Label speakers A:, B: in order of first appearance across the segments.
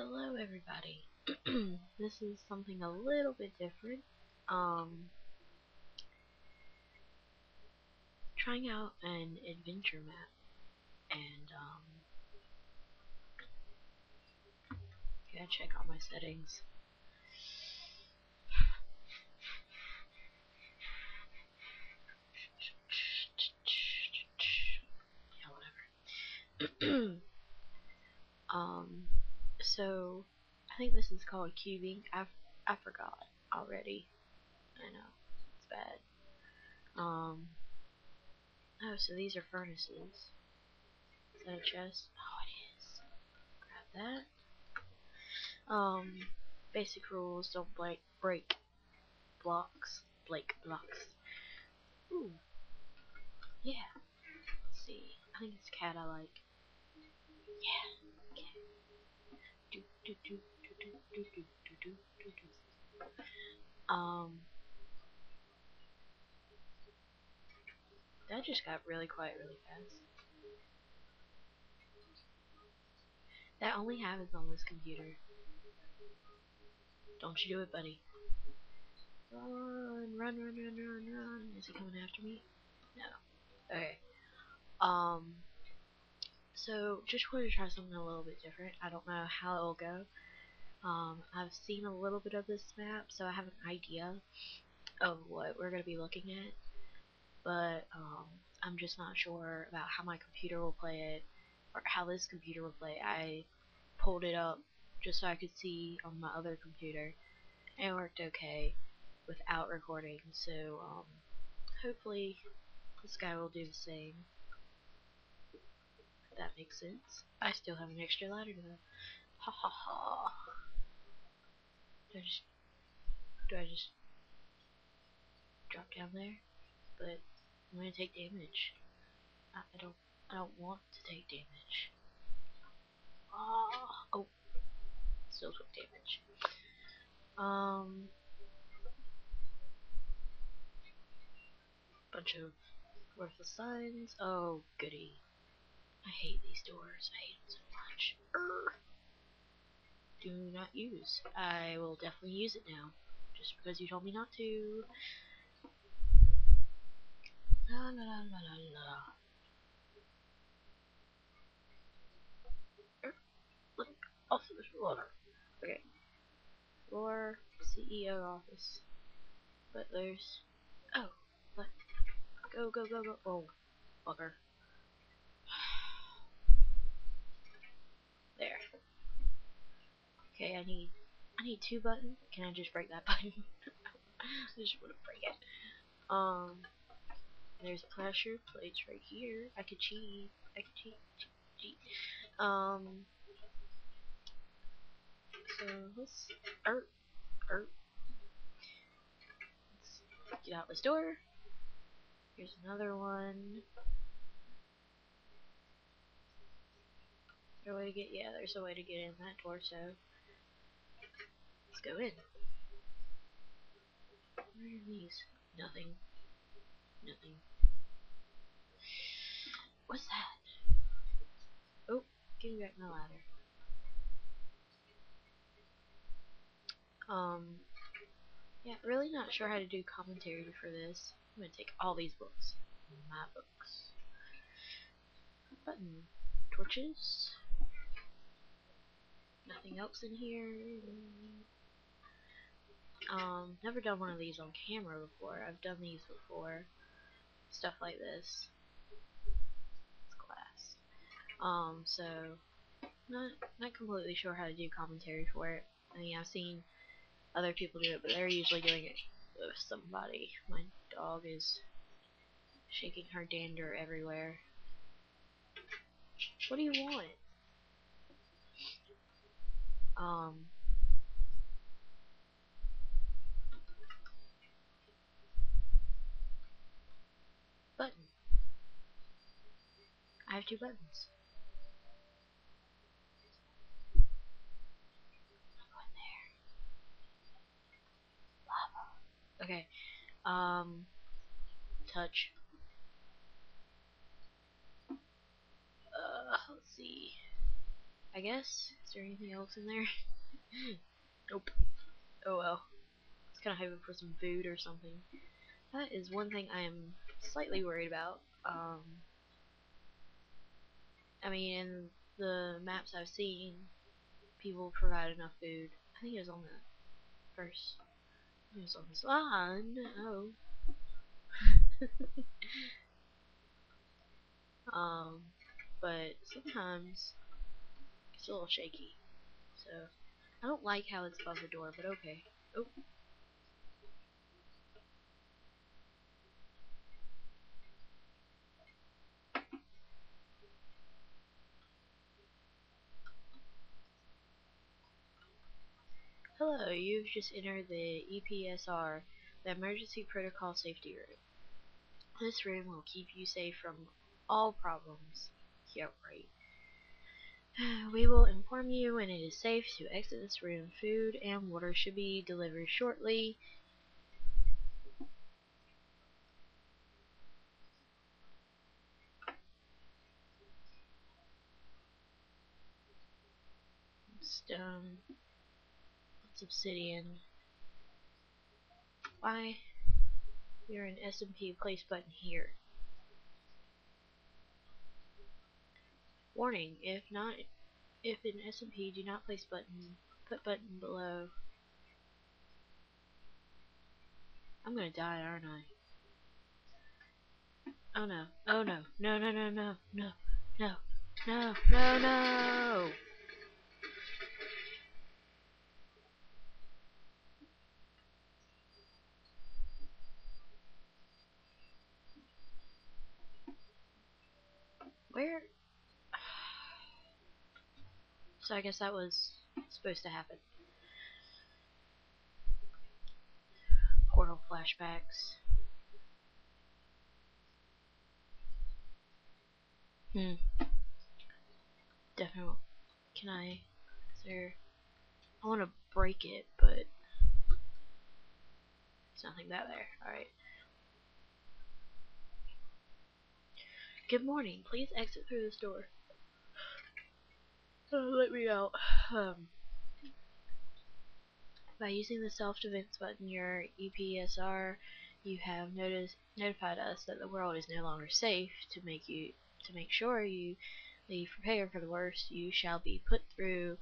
A: Hello everybody. this is something a little bit different. Um, trying out an adventure map and um, gotta check out my settings. Yeah, whatever. um, so I think this is called Cube Inc. I, I forgot already. I know it's bad. Um. Oh, so these are furnaces. Is that a chest? Oh, it is. Grab that. Um. Basic rules: don't break break blocks. Blake blocks. Ooh. Yeah. Let's see. I think it's cat I like. Yeah. Um, that just got really quiet really fast. That only happens on this computer. Don't you do it, buddy. Run, run, run, run, run, run. Is he coming after me? No. Okay. Um, so just wanted to try something a little bit different. I don't know how it'll go. Um, I've seen a little bit of this map, so I have an idea of what we're going to be looking at. But um, I'm just not sure about how my computer will play it, or how this computer will play it. I pulled it up just so I could see on my other computer, and it worked okay without recording. So um, hopefully this guy will do the same. That makes sense. I still have an extra ladder though. Ha ha ha. Do I just do I just drop down there? But I'm gonna take damage. I, I don't I don't want to take damage. Ah, oh, still took damage. Um, bunch of worthless signs. Oh, goody. I hate these doors. I hate them so much. Urgh. Do not use. I will definitely use it now. Just because you told me not to. La la la la la la. Er, Look, off water. Okay. Floor, CEO office. But there's. Oh, what? Go, go, go, go. Oh, fucker. There. Okay, I need I need two buttons. Can I just break that button? I just want to break it. Um, there's pressure plates right here. I could cheat. I could cheat. Cheat. cheat. Um. So let's er er. Let's get out this door. Here's another one. Is there a way to get? Yeah, there's a way to get in that door. So let's go in. Where are these? Nothing. Nothing. What's that? Oh, getting back my ladder. Um, yeah, really not sure how to do commentary for this. I'm gonna take all these books. My books. Button. Torches. Nothing else in here. Um, never done one of these on camera before. I've done these before. Stuff like this. It's glass. Um, so not not completely sure how to do commentary for it. I mean, I've seen other people do it, but they're usually doing it with somebody. My dog is shaking her dander everywhere. What do you want? Um. Button. I have two buttons. Okay. Um. Touch. Uh, let's see. I guess. Is there anything else in there? nope. Oh well. I was kind of hoping for some food or something. That is one thing I am slightly worried about. Um, I mean, in the maps I've seen, people provide enough food. I think it was on the first. It was on this. Ah, no. um, but sometimes it's a little shaky. So I don't like how it's above the door, but okay. Oh. Hello, you've just entered the EPSR, the Emergency Protocol Safety Room. This room will keep you safe from all problems. Yeah, right. We will inform you when it is safe to exit this room. Food and water should be delivered shortly. Stone. It's obsidian. Why? You're an SMP place button here. Warning, if not if in SMP do not place button put button below. I'm gonna die, aren't I? Oh no. Oh no. No no no no no no no no no Where So I guess that was supposed to happen. Portal flashbacks. Hmm. Definitely. Can I? Is there? I want to break it, but there's nothing back there. All right. Good morning. Please exit through this door. Oh, let me out. Um, by using the self-defense button, your EPSR, you have noticed, notified us that the world is no longer safe. To make you to make sure you leave prepared for the worst, you shall be put through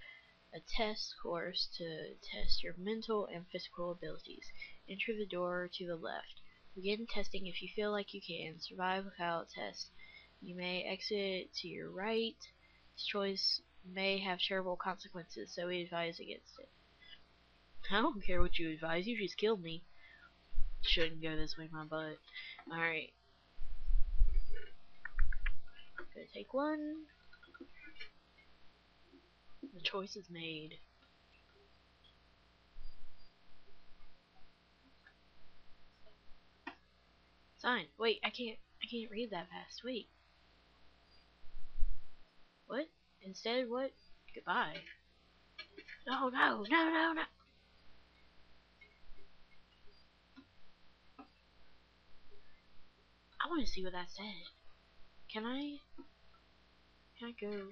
A: a test course to test your mental and physical abilities. Enter the door to the left. Begin testing if you feel like you can. Survive without test. You may exit to your right. This choice may have terrible consequences, so we advise against it. I don't care what you advise, you just killed me. Shouldn't go this way, my butt. Alright. Gonna take one. The choice is made. Sign. Wait, I can't I can't read that fast. Wait. What? Instead, what? Goodbye. No, no, no, no, no. I want to see what that said. Can I? Can I go?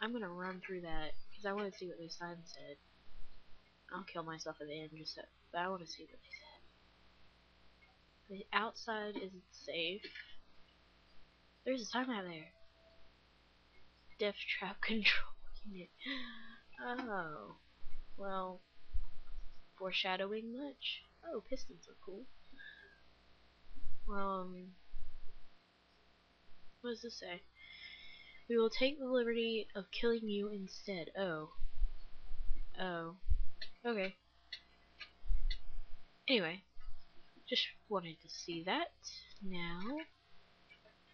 A: I'm gonna run through that because I want to see what this sign said. I'll kill myself at the end just so, but I want to see what they said. The outside isn't safe. There's a sign out there. Death trap control unit. Oh. Well, foreshadowing much? Oh, pistons are cool. Well, um, what does this say? We will take the liberty of killing you instead. Oh. Oh. Okay. Anyway, just wanted to see that. Now,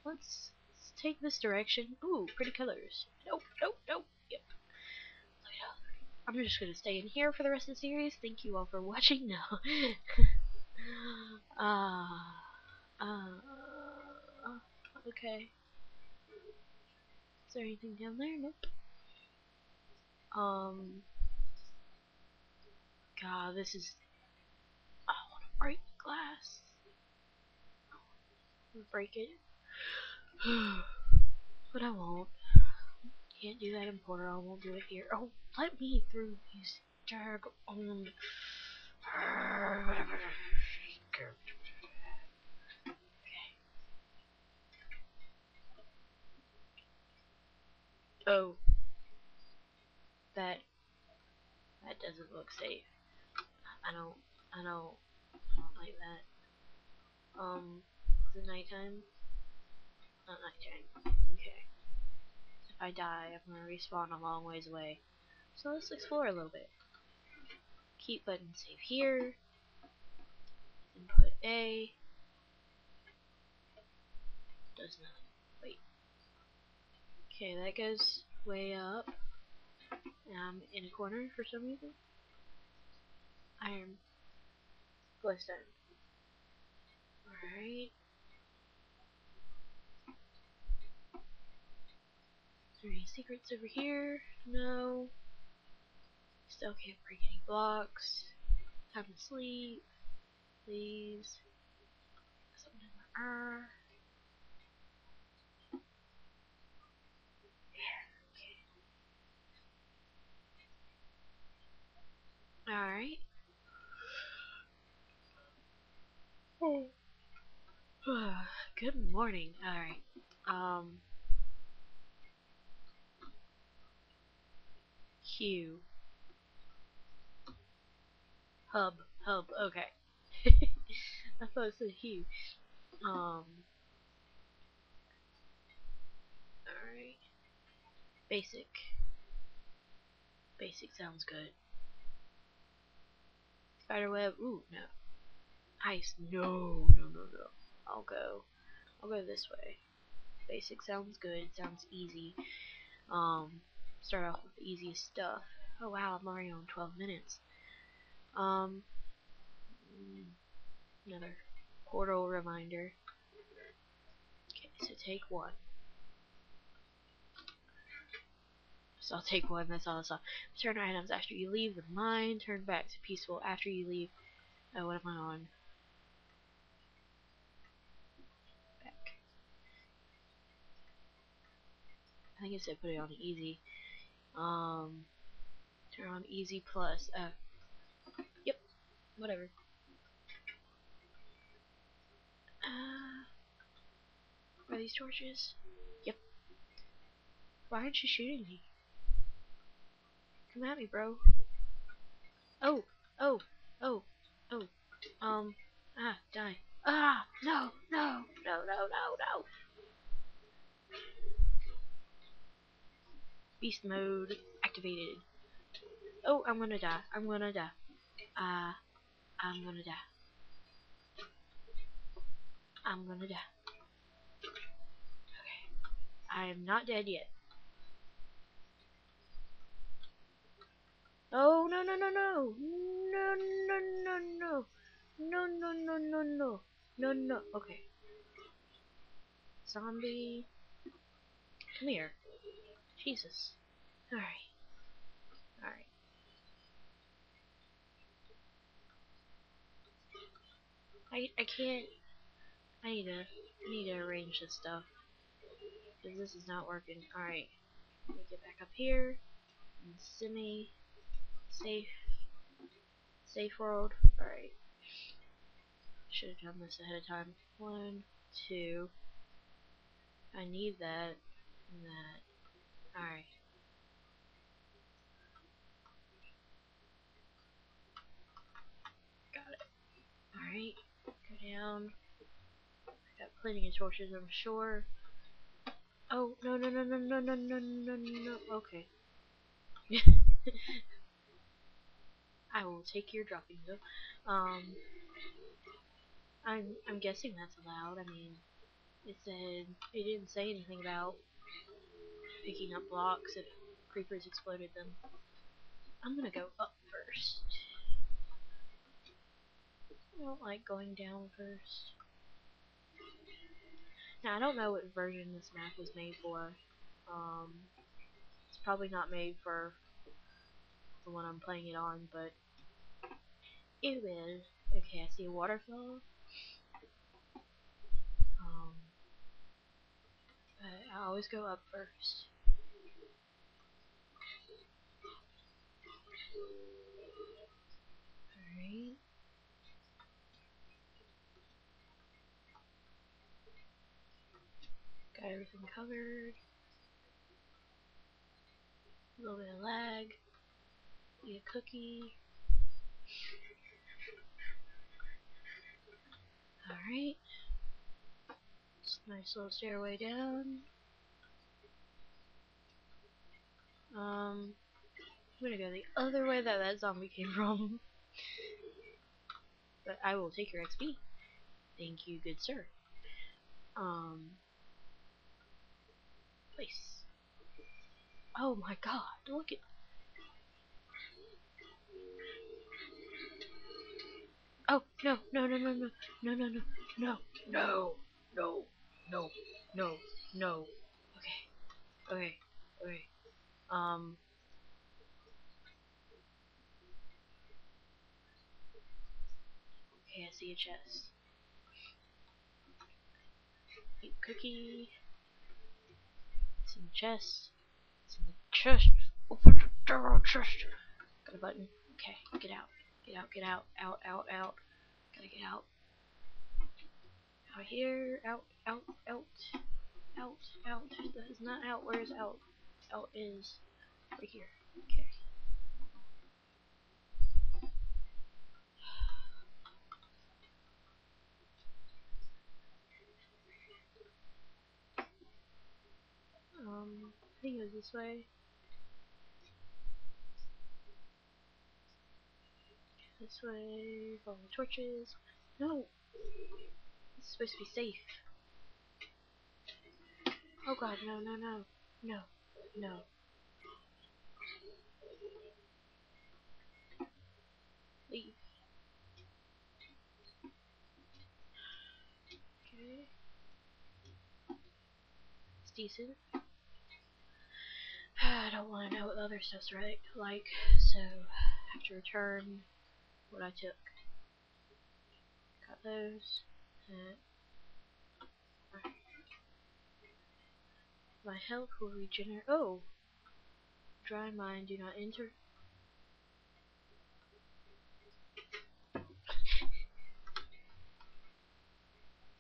A: let's, let's take this direction. Ooh, pretty colors. Nope, nope, nope. Yep. I'm just gonna stay in here for the rest of the series. Thank you all for watching. No. Ah. uh, uh, okay. Is there anything down there? Nope. Um. God, this is. I want to break the glass. Break it. but I won't. can't do that in Portal. I won't do it here. Oh, let me through, you stag on. Oh. That that doesn't look safe. I don't I don't I don't like that. Um is it nighttime? Not nighttime. Okay. If I die, I'm gonna respawn a long ways away. So let's explore a little bit. Keep button save here. Input A. Does nothing. Wait. Okay, that goes way up. I'm in a corner for some reason. Iron. Glowstone. Alright. Any secrets over here? No. Still can't break any blocks. Time to sleep. Please. Something in my eye. Alright. Oh. Good morning. Alright. Um. Hub. Hub. Okay. I thought it said Hugh. Um. Alright. Basic. Basic sounds good. Spiderweb. Ooh, no. Ice. No, no, no, no. I'll go. I'll go this way. Basic sounds good. Sounds easy. Um, start off with the easiest stuff. Oh wow, already on 12 minutes. Um, another portal reminder. Okay, so take one. So I'll take one, that's all I saw. Turn items after you leave the mine, turn back to peaceful after you leave. Oh, what am I on? Back. I think it said put it on easy. Um, turn on easy plus. Uh, yep, whatever. Uh, are these torches? Yep. Why aren't you shooting me? Come at me, bro. Oh, oh, oh, oh. Um, ah, die. Ah, no, no, no, no, no, no. Beast mode activated. Oh, I'm gonna die. I'm gonna die. Uh, I'm gonna die. I'm gonna die. Okay. I am not dead yet. Oh, no, no, no, no. No, no, no, no. No, no, no, no, no. No, no. Okay. Zombie. Come here. Jesus alright alright I I can't I need to I need to arrange this stuff because this is not working alright let me get back up here and semi Safe. Safe world. Alright. Should have done this ahead of time. One, two. I need that. And that. Alright. Got it. Alright. Go down. Got plenty of torches, I'm sure. Oh, no, no, no, no, no, no, no, no, no. Okay. I will take your dropping though. Um, I'm I'm guessing that's allowed. I mean, it said it didn't say anything about picking up blocks if creepers exploded them. I'm gonna go up first. I don't like going down first. Now I don't know what version this map was made for. Um, it's probably not made for the one I'm playing it on, but it will. Okay, I see a waterfall. Um, I always go up first. Alright. Got everything covered. A little bit of lag. Eat a cookie. Alright. Nice little stairway down. Um, gonna go the other way that that zombie came from. but I will take your XP. Thank you, good sir. Um, place. Oh my god, look at. Oh, no, no, no, no, no, no, no, no, no, no, no, no, no, no. Okay, okay, okay. Um. Okay, I see a chest. Eat cookie. It's in the chest. It's in the chest. Open the door, chest. Got a button. Okay, get out. Get out, get out, out, out, out. Gotta get out. Out here, out, out, out, out, out. That is not out. Where is out? Out is right here. Okay. Um, I think it was this way. This way, follow the torches. No! It's supposed to be safe. Oh god, no, no, no. No. No. Leave. Okay. It's decent. I don't want to know what the other stuff's right like, so I have to return what I took. Got those. My health will regenerate. Oh! Dry mine, do not enter.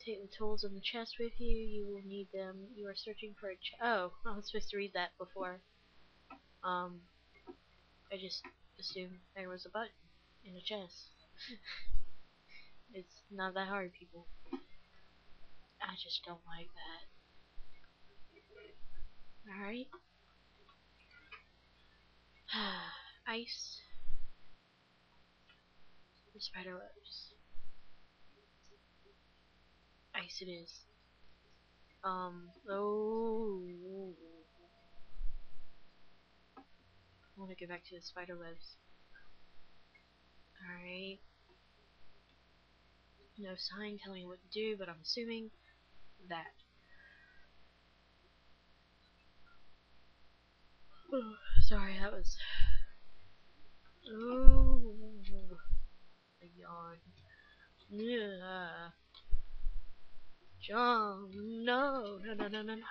A: Take the tools in the chest with you. You will need them. You are searching for a Oh, I was supposed to read that before. Um, I just assumed there was a button in the chest. it's not that hard, people. I just don't like that. Alright. Ice. The spider webs. Ice it is. Um, oh. I want to get back to the spider webs. Alright. No sign telling me what to do, but I'm assuming that. Oh, sorry, that was. Oh, a yawn. Yeah. John, no, no, no, no, no, no.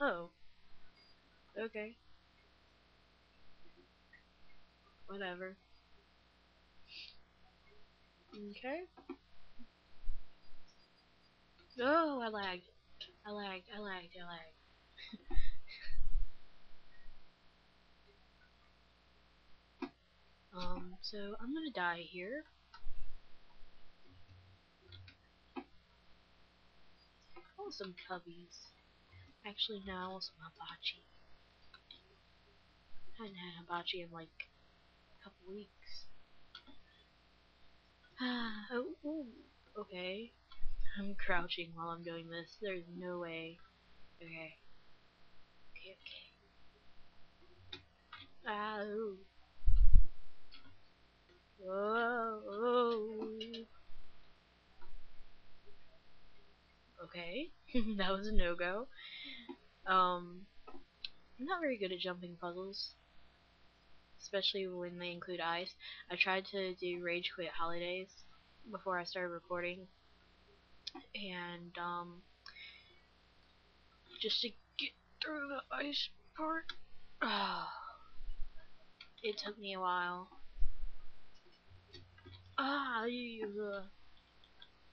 A: Oh. Okay. Whatever. Okay. Oh, I lagged. I lagged, I lagged, I lagged. um, so I'm gonna die here. I want some cubbies. Actually, no, I want some hibachi. I had hibachi in like couple weeks. Ah, oh, okay. I'm crouching while I'm doing this. There's no way. Okay. Okay, okay. Ah, ooh. Whoa. Okay. that was a no-go. Um, I'm not very good at jumping puzzles. Especially when they include ice. I tried to do Rage Quit Holidays before I started recording. And, um, just to get through the ice part, it took me a while. Ah, You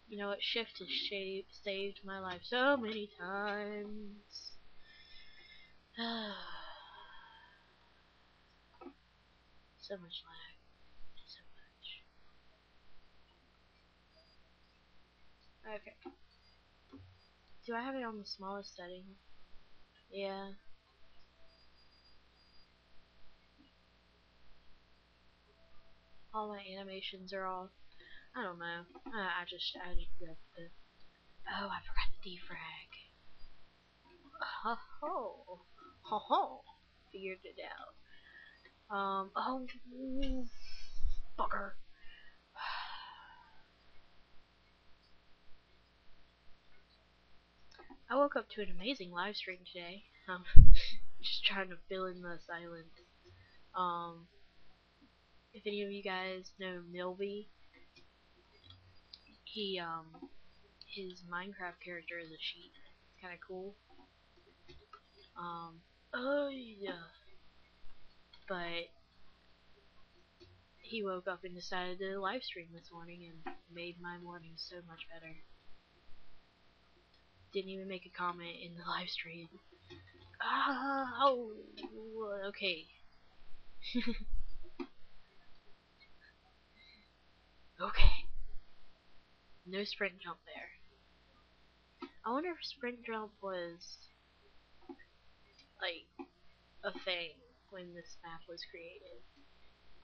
A: know what? Shift has shaved, saved my life so many times. so much lag. So much. Okay. Do I have it on the smallest setting? Yeah. All my animations are all. I don't know. I just added the, the. Oh, I forgot the defrag. Ho ho. Ho ho. Figured it out. Um. Oh. Fucker. I woke up to an amazing live stream today. Um, just trying to fill in the silence. Um, if any of you guys know Milby, he um, his Minecraft character is a sheep. It's kind of cool. Um, oh yeah, but he woke up and decided to live stream this morning and made my morning so much better didn't even make a comment in the live stream. Ah, oh, okay. okay. No sprint jump there. I wonder if sprint jump was like a thing when this map was created.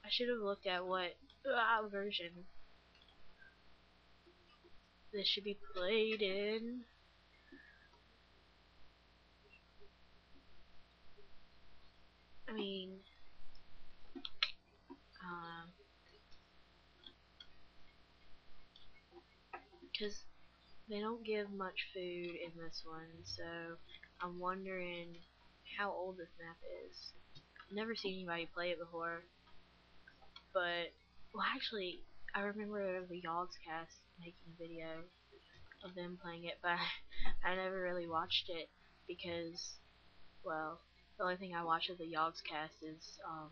A: I should have looked at what uh, version this should be played in. I mean, um, because they don't give much food in this one, so I'm wondering how old this map is. Never seen anybody play it before, but, well actually, I remember the Yogscast making a video of them playing it, but I never really watched it because, well, the only thing I watch of the Yogscast is um,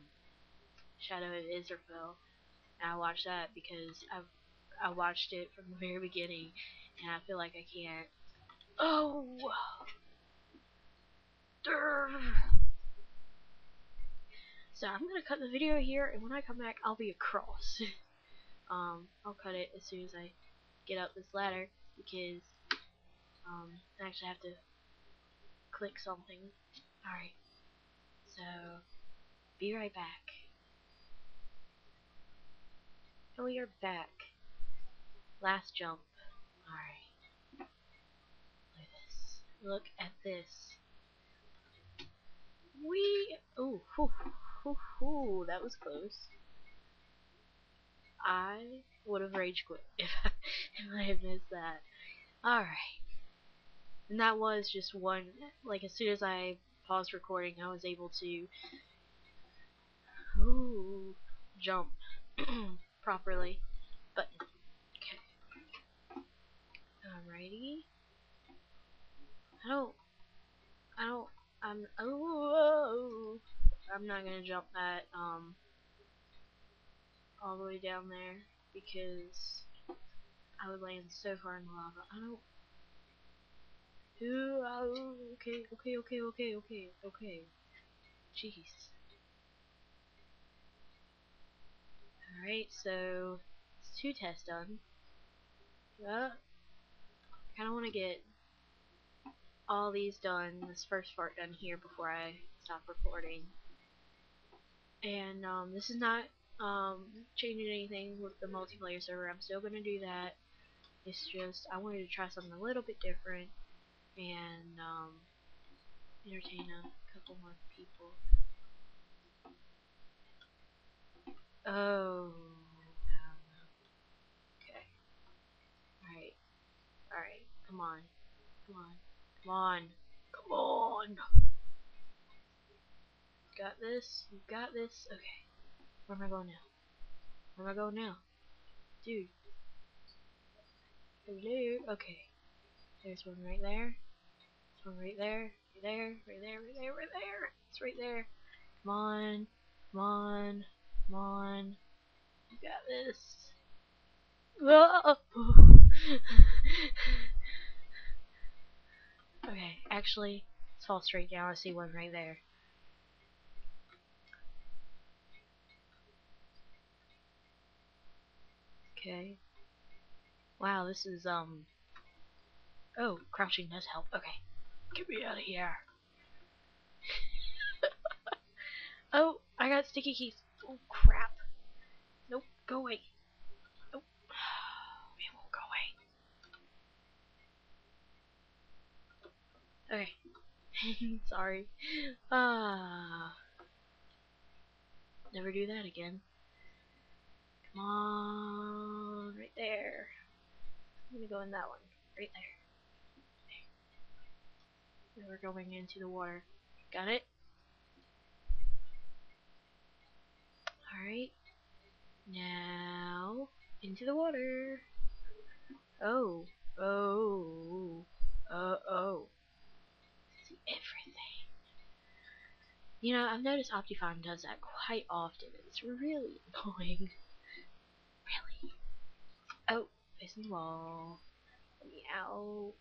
A: Shadow of Israfel, and I watch that because I've I watched it from the very beginning, and I feel like I can't. Oh. Durr. So I'm gonna cut the video here, and when I come back, I'll be across. um, I'll cut it as soon as I get up this ladder because um, I actually have to click something. Alright. So, be right back. And we are back. Last jump. Alright. Look at this. Look at this. We. Ooh, hoo, that was close. I would have rage quit if I, if I had missed that. Alright. And that was just one, like, as soon as I paused recording, I was able to ooh, jump properly. But okay. Alrighty. I don't. I don't. I'm. Oh. I'm not gonna jump that um all the way down there because I would land so far in the lava. I don't oh, okay, okay, okay, okay, okay, okay. Jeez. Alright, so it's two tests done. Yeah. I kinda wanna get all these done, this first part done here before I stop recording. And um, this is not um, changing anything with the multiplayer server. I'm still gonna do that. It's just I wanted to try something a little bit different and um, entertain a couple more people. Oh. Okay. Alright. Alright. Come on. Come on. Come on. Come on. Got this? You got this? Okay. Where am I going now? Where am I going now? Dude. Hello? Okay. There's one right there. There's one right there. Right there. Right there. Right there. Right there. It's right there. Come on. Come on. Come on. You got this. Okay, actually, let's fall straight down. I see one right there. Okay. Wow, this is, um... Oh, crouching does help. Okay. Get me out of here. oh, I got sticky keys. Oh, crap. Nope, go away. Nope. It won't go away. Okay. Sorry. Ah. Never do that again. Right there. I'm gonna go in that one, right there. there. We're going into the water. Got it? Alright. Now, into the water. Oh, oh, oh, oh. See everything. You know, I've noticed Optifine does that quite often. It's really annoying. Oh, facing the wall. Let me out.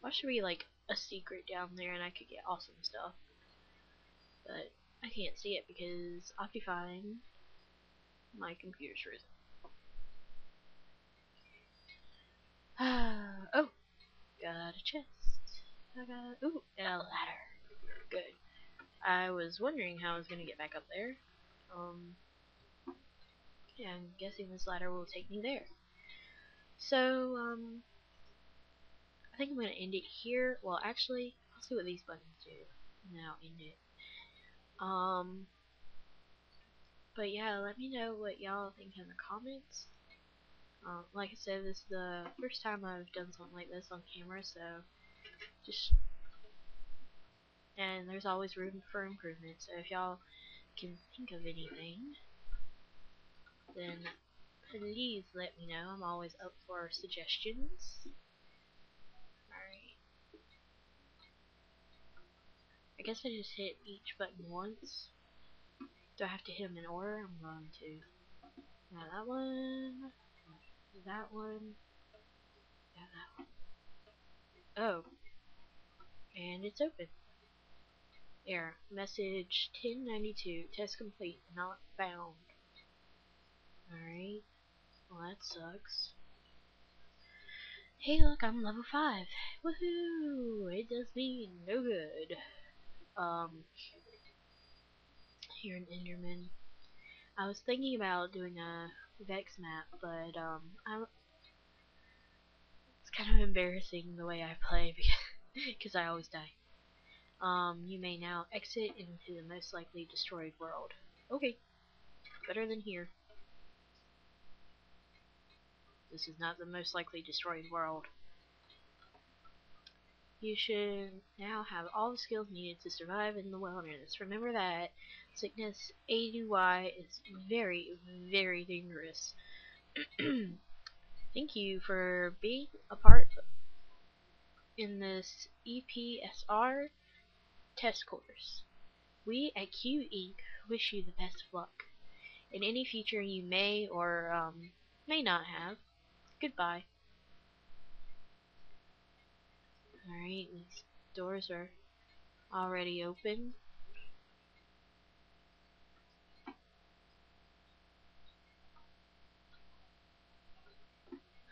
A: Why should be like a secret down there and I could get awesome stuff? But I can't see it because Optifine, my computer's frozen. oh, got a chest. I got, ooh, a ladder. Good. I was wondering how I was to get back up there. Um, I'm guessing this ladder will take me there. So, um, I think I'm going to end it here. Well, actually, I'll see what these buttons do. I'll end it. Um, but yeah, let me know what y'all think in the comments. Um, like I said, this is the first time I've done something like this on camera, so just and there's always room for improvement. So if y'all can think of anything, then please let me know. I'm always up for suggestions. Alright. I guess I just hit each button once. Do I have to hit them in order? I'm going to. Now that one, that one, yeah, that one. Oh. And it's open. Error. Message 1092. Test complete. Not found. Alright. Well, that sucks. Hey, look, I'm level 5. Woohoo! It does me no good. Um, here in Enderman. I was thinking about doing a Vechs map, but, um, I'm, it's kind of embarrassing the way I play because I always die. Um, you may now exit into the most likely destroyed world. Okay. Better than here. This is not the most likely destroyed world. You should now have all the skills needed to survive in the wilderness. Remember that sickness ADY is very, very dangerous. Thank you for being a part in this EPSR test course. We at Cube Inc. wish you the best of luck in any future you may or um, may not have. Goodbye. Alright, these doors are already open.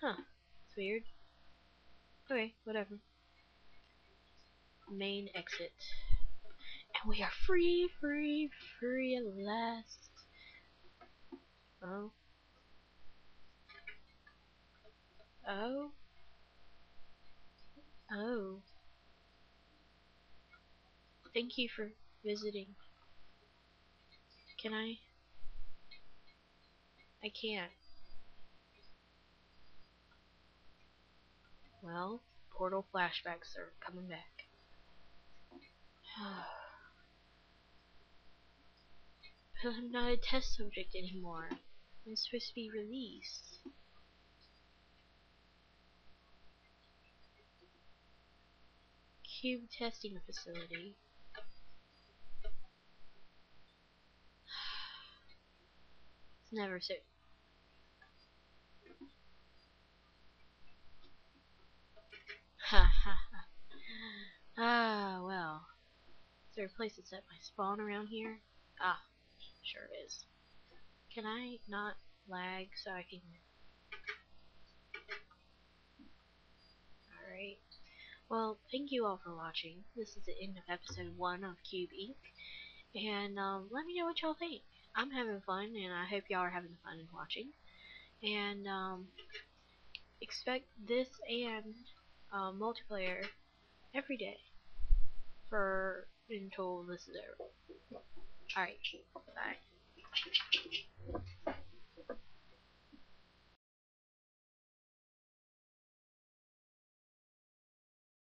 A: Huh. It's weird. Okay, whatever. Main exit. And we are free, free, free at last. Oh. Oh. Oh. Thank you for visiting. Can I? I can't. Well, portal flashbacks are coming back. but I'm not a test subject anymore. I'm supposed to be released. Cube Testing Facility. It's never so. Ha ha ha. Ah, well. Is there a place to set my spawn around here? Ah, sure is. Can I not lag so I can... Alright. Well, thank you all for watching. This is the end of episode 1 of Cube Inc. And um, let me know what y'all think. I'm having fun, and I hope y'all are having fun watching. And um, expect this and uh, multiplayer every day for until this is over. Alright, bye.